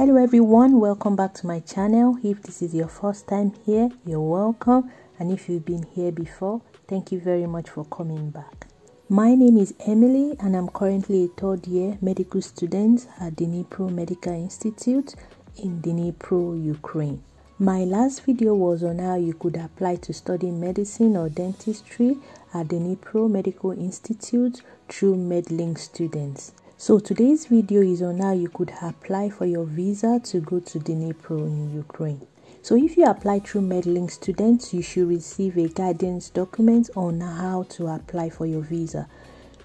hello everyone. Welcome back to my channel. If this is your first time here you're welcome. And if you've been here before thank you very much for coming back. My name is emily and i'm currently a third year medical student at dnipro medical institute in dnipro ukraine. My last video was on how you could apply to study medicine or dentistry at dnipro medical institute through medlink students so today's video is on how you could apply for your visa to go to Dnipro in Ukraine. So if you apply through Medlink students, you should receive a guidance document on how to apply for your visa.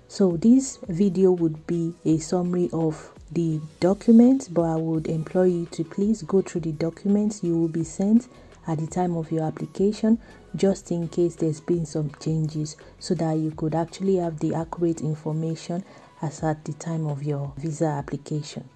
So this video would be a summary of the documents, but I would implore you to please go through the documents you will be sent at the time of your application just in case there's been some changes so that you could actually have the accurate information as at the time of your visa application.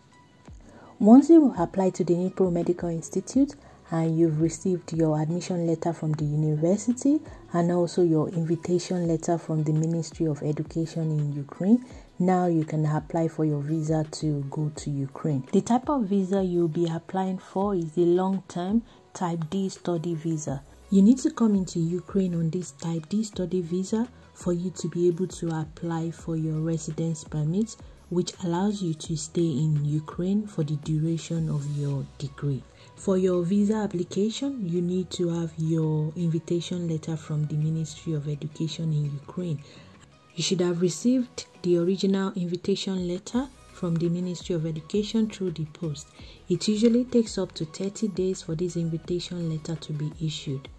Once you apply to the Dnipro Medical Institute and you've received your admission letter from the university and also your invitation letter from the Ministry of Education in Ukraine, now you can apply for your visa to go to Ukraine. The type of visa you'll be applying for is a long-term type D study visa. You need to come into Ukraine on this type D study visa for you to be able to apply for your residence permit, which allows you to stay in Ukraine for the duration of your degree. For your visa application, you need to have your invitation letter from the Ministry of Education in Ukraine. You should have received the original invitation letter from the Ministry of Education through the post. It usually takes up to 30 days for this invitation letter to be issued.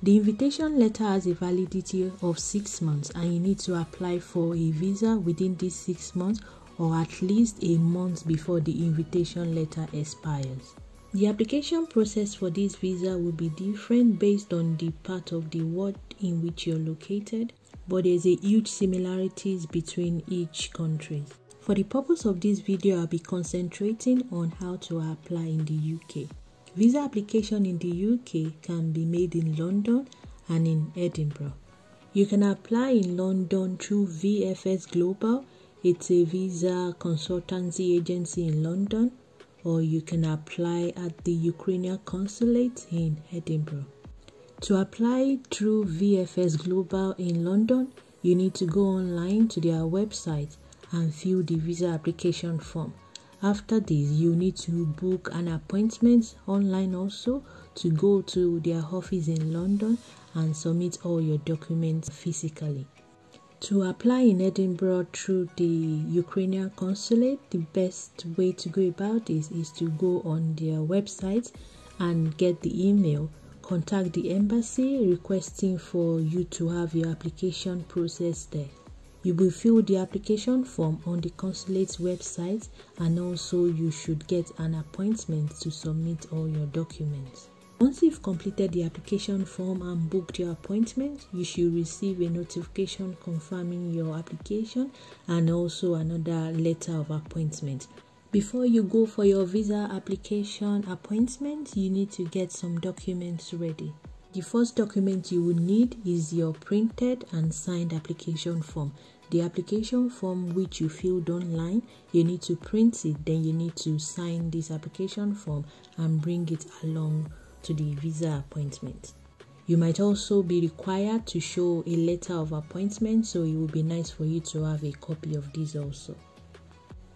The invitation letter has a validity of six months and you need to apply for a visa within these six months or at least a month before the invitation letter expires. The application process for this visa will be different based on the part of the world in which you're located, but there's a huge similarities between each country. For the purpose of this video, I'll be concentrating on how to apply in the UK. Visa application in the UK can be made in London and in Edinburgh. You can apply in London through VFS Global. It's a visa consultancy agency in London or you can apply at the Ukrainian consulate in Edinburgh. To apply through VFS Global in London, you need to go online to their website and fill the visa application form. After this, you need to book an appointment online also to go to their office in London and submit all your documents physically. To apply in Edinburgh through the Ukrainian consulate, the best way to go about this is to go on their website and get the email. Contact the embassy requesting for you to have your application processed there. You will fill the application form on the consulate's website and also you should get an appointment to submit all your documents. Once you've completed the application form and booked your appointment, you should receive a notification confirming your application and also another letter of appointment. Before you go for your visa application appointment, you need to get some documents ready. The first document you will need is your printed and signed application form. The application form which you filled online, you need to print it, then you need to sign this application form and bring it along to the visa appointment. You might also be required to show a letter of appointment, so it would be nice for you to have a copy of this also.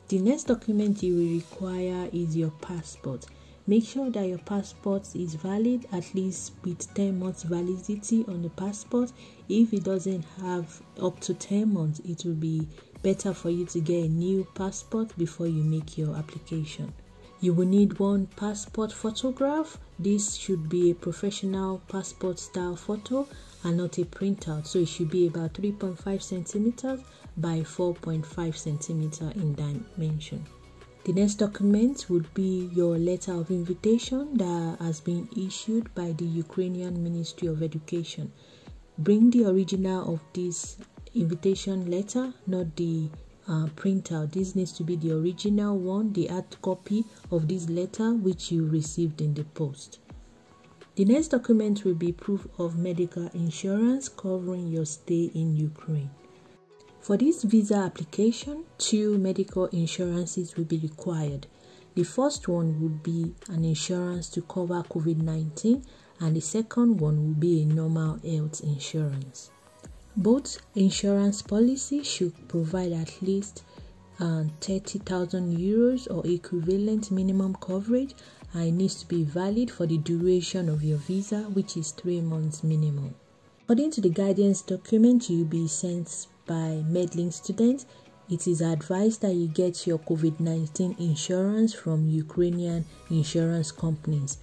The next document you will require is your passport. Make sure that your passport is valid at least with 10 months validity on the passport. If it doesn't have up to 10 months, it will be better for you to get a new passport before you make your application. You will need one passport photograph. This should be a professional passport style photo and not a printout. So it should be about 3.5 centimeters by 4.5 centimeter in dimension. The next document would be your letter of invitation that has been issued by the Ukrainian Ministry of Education. Bring the original of this invitation letter, not the uh, printout. This needs to be the original one, the hard copy of this letter which you received in the post. The next document will be proof of medical insurance covering your stay in Ukraine. For this visa application, two medical insurances will be required. The first one would be an insurance to cover COVID 19, and the second one will be a normal health insurance. Both insurance policies should provide at least uh, 30,000 euros or equivalent minimum coverage and it needs to be valid for the duration of your visa, which is three months minimum. According to the guidance document you'll be sent by Medlink students, it is advised that you get your COVID 19 insurance from Ukrainian insurance companies.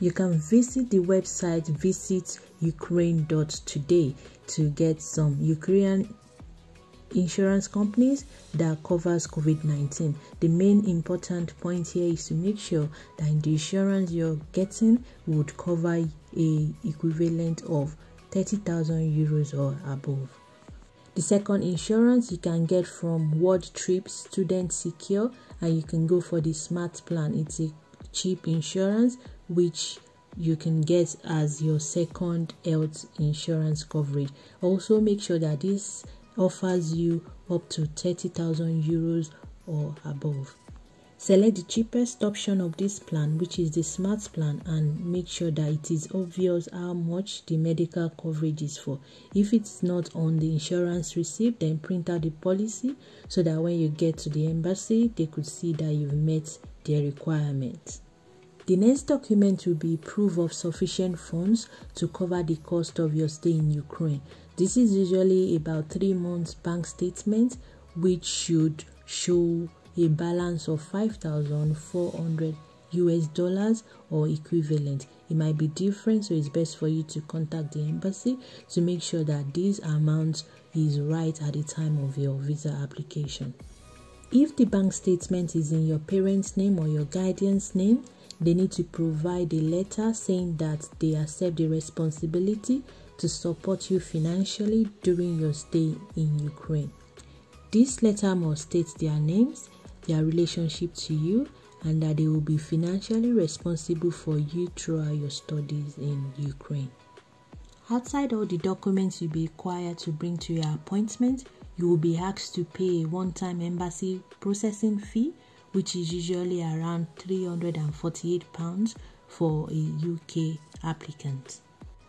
You can visit the website visitukraine.today to get some Ukrainian insurance companies that covers COVID-19. The main important point here is to make sure that the insurance you're getting would cover a equivalent of 30,000 euros or above. The second insurance you can get from World Trip Student Secure and you can go for the smart plan. It's a cheap insurance which you can get as your second health insurance coverage. Also make sure that this offers you up to 30,000 euros or above. Select the cheapest option of this plan, which is the Smart plan, and make sure that it is obvious how much the medical coverage is for. If it's not on the insurance receipt, then print out the policy so that when you get to the embassy, they could see that you've met their requirements. The next document will be proof of sufficient funds to cover the cost of your stay in Ukraine. This is usually about three months bank statement, which should show a balance of 5,400 US dollars or equivalent. It might be different, so it's best for you to contact the embassy to make sure that this amount is right at the time of your visa application. If the bank statement is in your parents' name or your guardian's name, they need to provide a letter saying that they accept the responsibility to support you financially during your stay in Ukraine. This letter must state their names, their relationship to you, and that they will be financially responsible for you throughout your studies in Ukraine. Outside all the documents you'll be required to bring to your appointment, you will be asked to pay a one time embassy processing fee, which is usually around £348 for a UK applicant.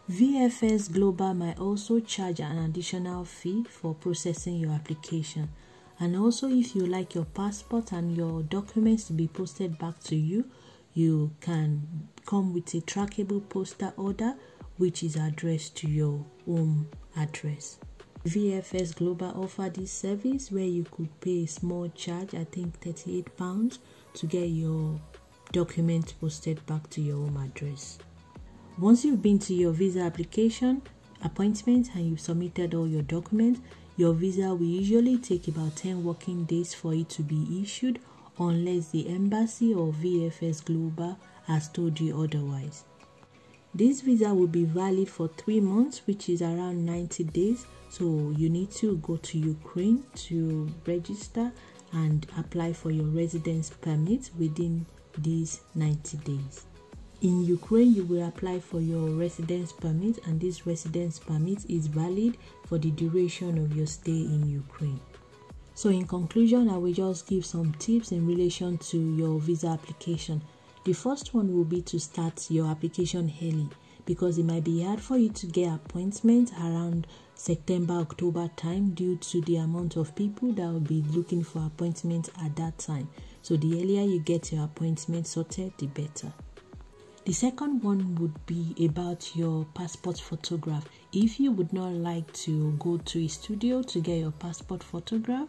VFS Global might also charge an additional fee for processing your application. And also, if you like your passport and your documents to be posted back to you, you can come with a trackable postal order which is addressed to your home address. VFS Global offer this service where you could pay a small charge, I think 38 pounds, to get your document posted back to your home address. Once you've been to your visa application appointment and you've submitted all your documents, your visa will usually take about 10 working days for it to be issued unless the embassy or VFS Global has told you otherwise. This visa will be valid for 3 months which is around 90 days so you need to go to Ukraine to register and apply for your residence permit within these 90 days. In Ukraine, you will apply for your residence permit, and this residence permit is valid for the duration of your stay in Ukraine. So, in conclusion, I will just give some tips in relation to your visa application. The first one will be to start your application early because it might be hard for you to get appointment around September October time due to the amount of people that will be looking for appointment at that time. So the earlier you get your appointment sorted, the better. The second one would be about your passport photograph. If you would not like to go to a studio to get your passport photograph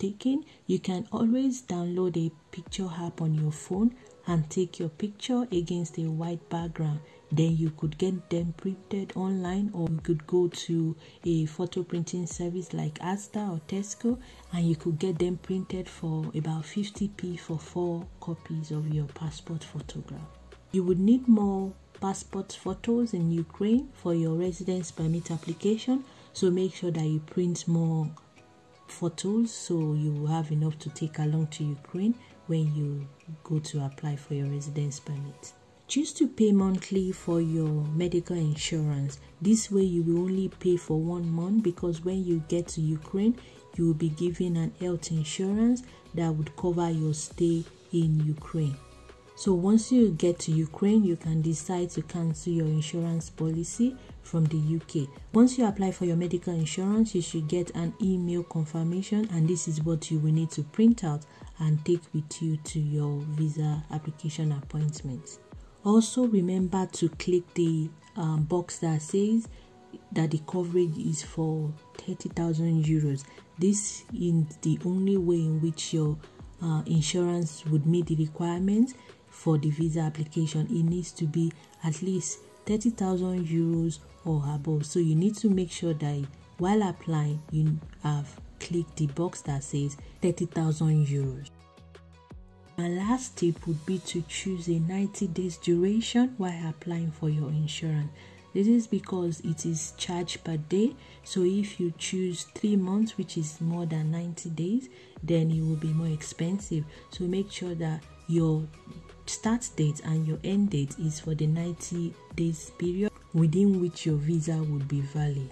taken, you can always download a picture app on your phone and take your picture against a white background. Then you could get them printed online, or you could go to a photo printing service like Asda or Tesco and you could get them printed for about 50p for four copies of your passport photograph. You would need more passport photos in Ukraine for your residence permit application, so make sure that you print more photos so you have enough to take along to Ukraine when you go to apply for your residence permit. Choose to pay monthly for your medical insurance. This way, you will only pay for one month because when you get to Ukraine, you will be given an health insurance that would cover your stay in Ukraine. So once you get to Ukraine, you can decide to cancel your insurance policy from the UK. Once you apply for your medical insurance, you should get an email confirmation and this is what you will need to print out and take with you to your visa application appointment. Also remember to click the um, box that says that the coverage is for 30,000 euros. This is the only way in which your uh, insurance would meet the requirements for the visa application, it needs to be at least 30,000 euros or above. So you need to make sure that while applying, you have clicked the box that says 30,000 euros. My last tip would be to choose a 90 days duration while applying for your insurance. This is because it is charged per day. So if you choose three months, which is more than 90 days, then it will be more expensive. So make sure that your start date and your end date is for the 90 days period within which your visa would be valid.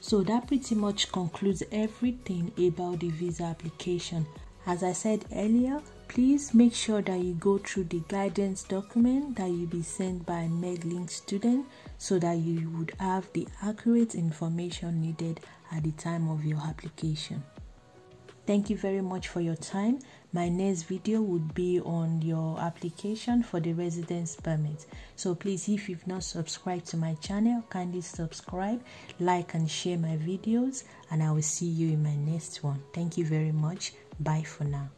So that pretty much concludes everything about the visa application. As I said earlier, please make sure that you go through the guidance document that will be sent by MedLink student so that you would have the accurate information needed at the time of your application. Thank you very much for your time. My next video would be on your application for the residence permit. So please, if you've not subscribed to my channel, kindly subscribe, like and share my videos and I will see you in my next one. Thank you very much. Bye for now.